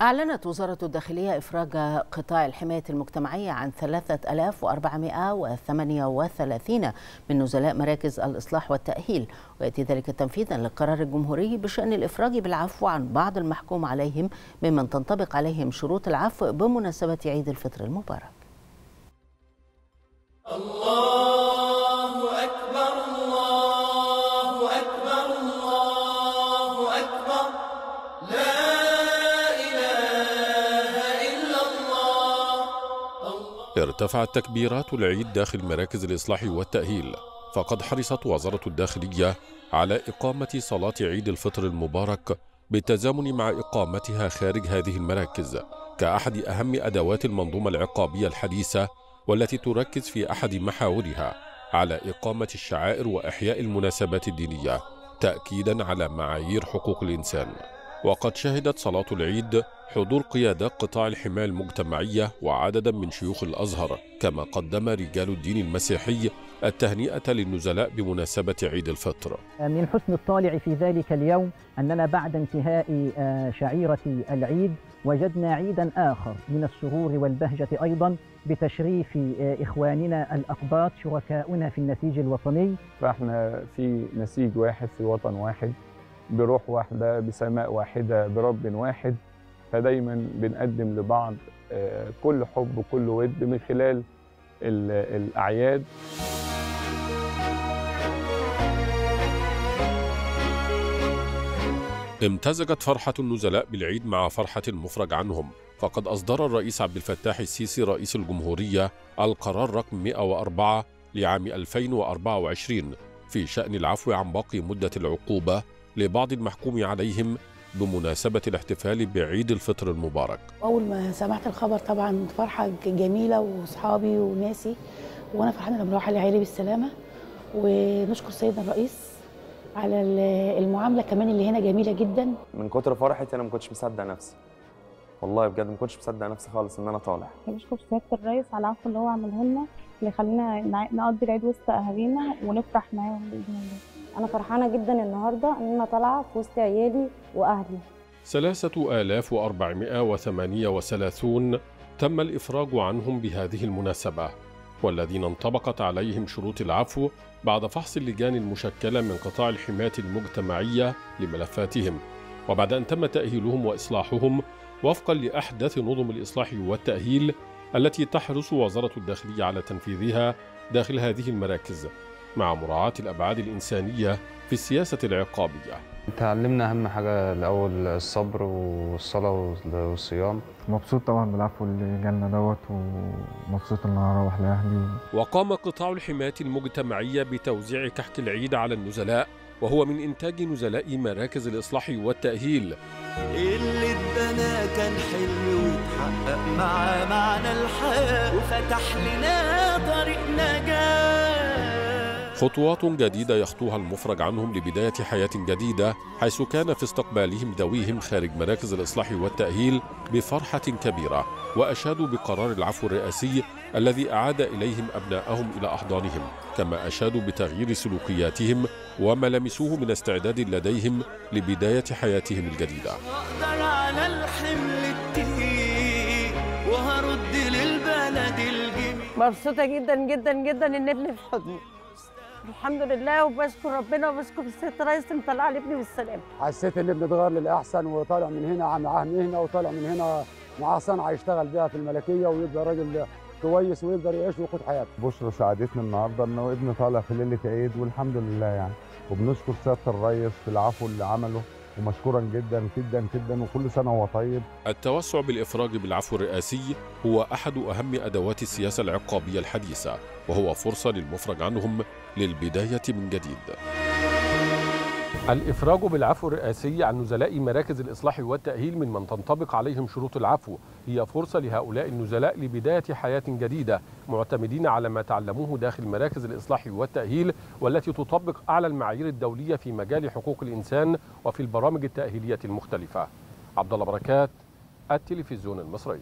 أعلنت وزارة الداخلية إفراج قطاع الحماية المجتمعية عن 3438 من نزلاء مراكز الإصلاح والتأهيل ويأتي ذلك تنفيذا للقرار الجمهوري بشأن الإفراج بالعفو عن بعض المحكوم عليهم ممن تنطبق عليهم شروط العفو بمناسبة عيد الفطر المبارك. الله ارتفعت تكبيرات العيد داخل مراكز الإصلاح والتأهيل فقد حرصت وزارة الداخلية على إقامة صلاة عيد الفطر المبارك بالتزامن مع إقامتها خارج هذه المراكز كأحد أهم أدوات المنظومة العقابية الحديثة والتي تركز في أحد محاورها على إقامة الشعائر وإحياء المناسبات الدينية تأكيدا على معايير حقوق الإنسان. وقد شهدت صلاة العيد حضور قيادات قطاع الحماية المجتمعية وعددا من شيوخ الأزهر كما قدم رجال الدين المسيحي التهنئة للنزلاء بمناسبة عيد الفطر. من حسن الطالع في ذلك اليوم أننا بعد انتهاء شعيرة العيد وجدنا عيدا آخر من السرور والبهجة أيضا بتشريف إخواننا الأقباط شركاؤنا في النسيج الوطني. فإحنا في نسيج واحد في وطن واحد بروح واحدة بسماء واحدة برب واحد. فدايما بنقدم لبعض كل حب وكل ود من خلال الأعياد. امتزجت فرحة النزلاء بالعيد مع فرحة المفرج عنهم. فقد أصدر الرئيس عبد الفتاح السيسي رئيس الجمهورية القرار رقم 104 لعام 2024 في شأن العفو عن باقي مدة العقوبة لبعض المحكوم عليهم بمناسبة الاحتفال بعيد الفطر المبارك. أول ما سمعت الخبر طبعا فرحة جميلة وأصحابي وناسي وأنا فرحانة لما أروح لعيالي بالسلامة ونشكر سيدنا الرئيس على المعاملة كمان اللي هنا جميلة جدا. من كتر فرحتي أنا ما كنتش مصدق نفسي. والله بجد ما كنتش مصدق نفسي خالص إن أنا طالع. بشكر سيادة الرئيس على العفو اللي هو عمله لنا اللي يخلينا نقضي العيد وسط أهالينا ونفرح معاهم بإذن الله. أنا فرحانة جدا النهاردة إن أنا طالعة في وسط عيالي وأهلي. ثلاثة آلاف وأربعمائة وثمانية وثلاثون تم الإفراج عنهم بهذه المناسبة والذين انطبقت عليهم شروط العفو بعد فحص اللجان المشكلة من قطاع الحماية المجتمعية لملفاتهم. وبعد أن تم تأهيلهم وإصلاحهم وفقا لأحدث نظم الإصلاح والتأهيل التي تحرص وزارة الداخلية على تنفيذها داخل هذه المراكز. مع مراعاة الأبعاد الإنسانية في السياسة العقابية. تعلمنا أهم حاجة الأول الصبر والصلاة والصيام. مبسوط طبعا بالعفو اللي جالنا دوت ومبسوط إن أنا أروح لأهلي. وقام قطاع الحماية المجتمعية بتوزيع كحك العيد على النزلاء وهو من إنتاج نزلاء مراكز الإصلاح والتأهيل. اللي اتبنى كان حلو واتحقق مع معنى الحياة وفتح لنا طريق نجاة. خطوات جديدة يخطوها المفرج عنهم لبداية حياة جديدة حيث كان في استقبالهم ذويهم خارج مراكز الإصلاح والتأهيل بفرحة كبيرة وأشادوا بقرار العفو الرئاسي الذي أعاد إليهم أبناءهم إلى أحضانهم كما أشادوا بتغيير سلوكياتهم وما لمسوه من استعداد لديهم لبداية حياتهم الجديدة. أقدر على الحمل التقيل وهرد للبلد الجميل. مبسوطة جدا جدا جدا إن ابني في حضني. الحمد لله وبشكر ربنا وبشكر الرئيس اللي مطلع لي ابني بالسلامه حسيت ان ابني اتغير للأحسن وطالع من هنا معاه مهنة وطالع من هنا معاه صنعه يشتغل بيها في الملكية ويبقى راجل كويس ويقدر يعيش ويقود حياته. بشرى سعادتنا النهارده إنه ابني طالع في ليلة عيد والحمد لله يعني. وبنشكر سيادة الرئيس في العفو اللي عمله. ومشكورا جدا جدا جدا وكل سنة وهو طيب. التوسع بالإفراج بالعفو الرئاسي هو أحد أهم أدوات السياسة العقابية الحديثة وهو فرصة للمفرج عنهم للبداية من جديد. الإفراج بالعفو الرئاسي عن نزلاء مراكز الإصلاح والتأهيل من من تنطبق عليهم شروط العفو. هي فرصة لهؤلاء النزلاء لبداية حياة جديدة معتمدين على ما تعلموه داخل مراكز الإصلاح والتأهيل والتي تطبق أعلى المعايير الدولية في مجال حقوق الإنسان وفي البرامج التأهيلية المختلفة. عبد الله بركات التلفزيون المصري.